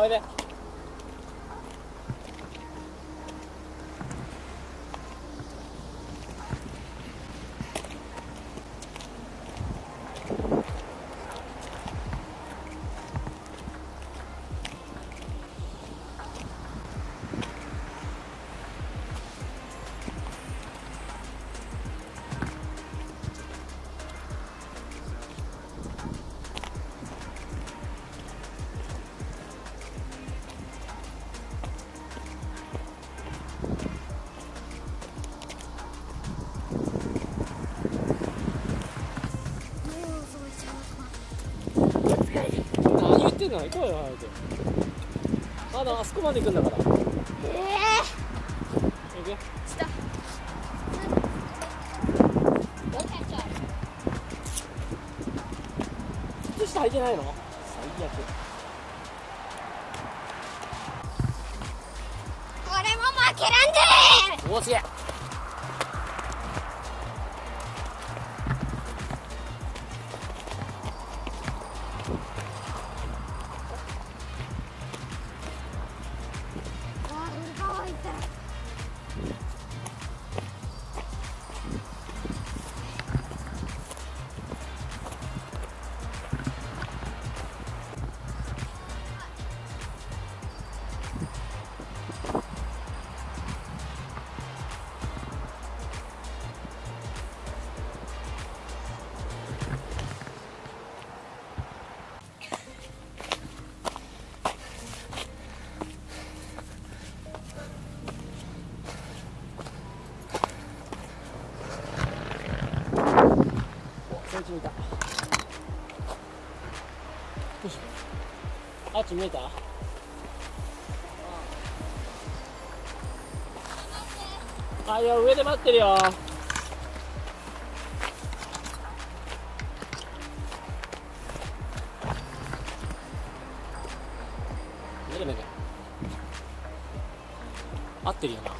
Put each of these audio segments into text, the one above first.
おいで。何言ってんの行こうよ早く。まだあそこまで行くんだから。行えくよ。ー、した。靴下履いてないの？最悪。俺も負けらんでおしげそいつ見た。よし。あっち見えた？あいや上で待ってるよ。見る見る。合ってるよな。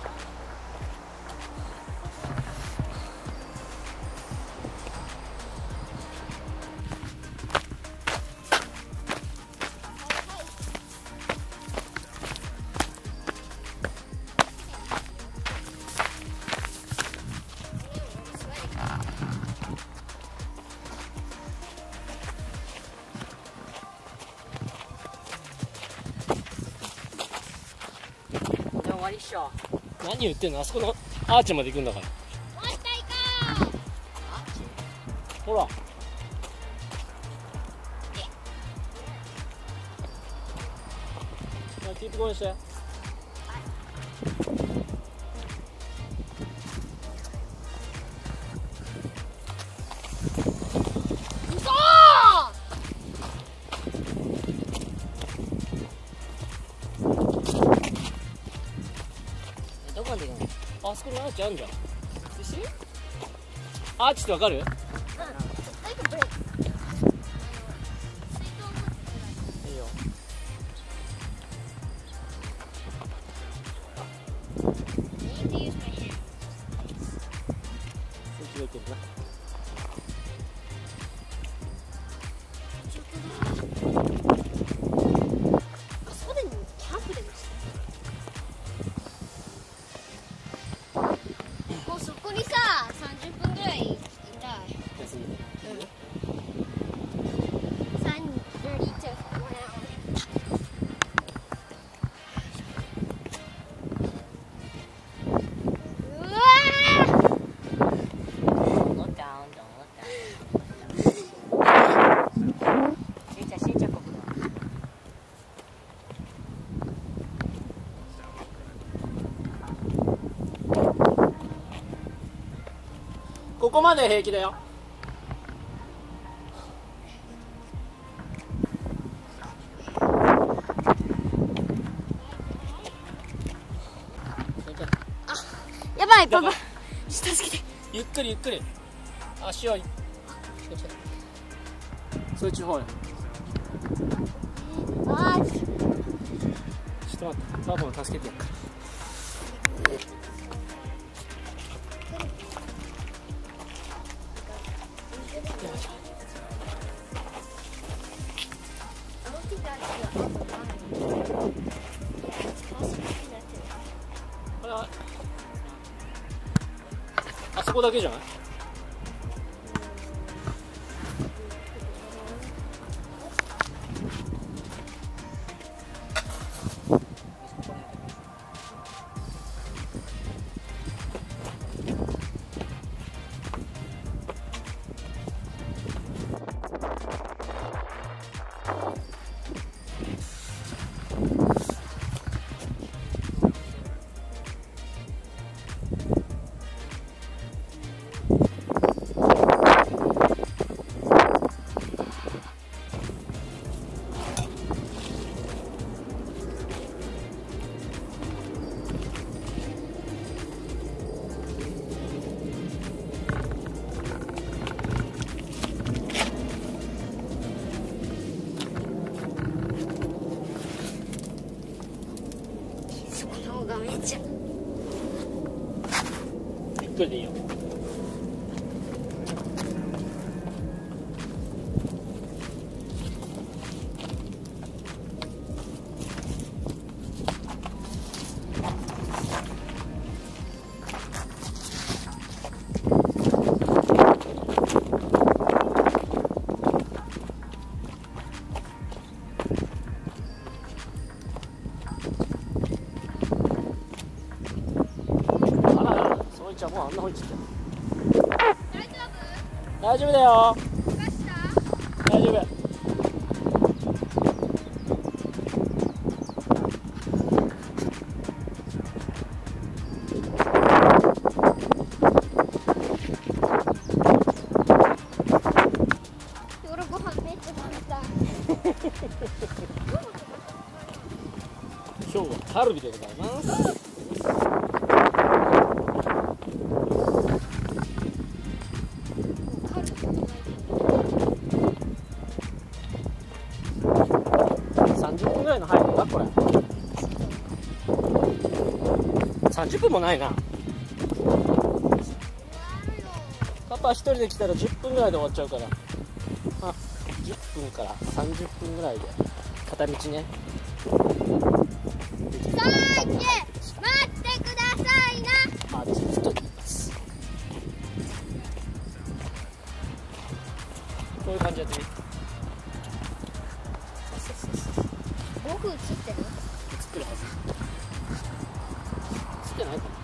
りっしょ。何言ってんの？あそこのアーチまで行くんだから。もう一回行こほら。じゃあキープゴーインしてあそこにアーチあるじゃん。アーチってわかる？Take a ここまで平気だよ。やばいパパ。助けて。ゆっくりゆっくり。足を。そっちの方へちょっと待って。パパも助けてやっからこだけじゃない？方がめっちゃ。ゆっくりでいいよ。もうあんな方行っちゃ大丈大丈夫だよ。大丈夫。今日はカルビでございます30分もないな。パパ1人で来たら10分ぐらいで終わっちゃうから。あ10分から30分ぐらいで片道ね。ず映ってないかこれやな映ってるはずだよ